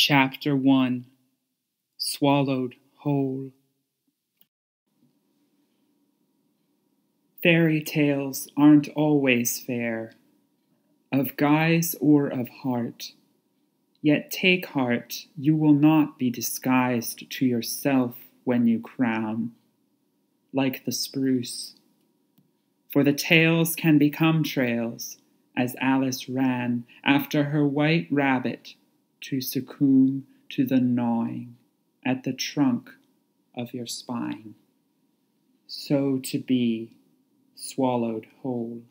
Chapter 1 Swallowed Whole Fairy tales aren't always fair, of guise or of heart. Yet take heart, you will not be disguised to yourself when you crown, like the spruce. For the tales can become trails, as Alice ran after her white rabbit to succumb to the gnawing at the trunk of your spine, so to be swallowed whole.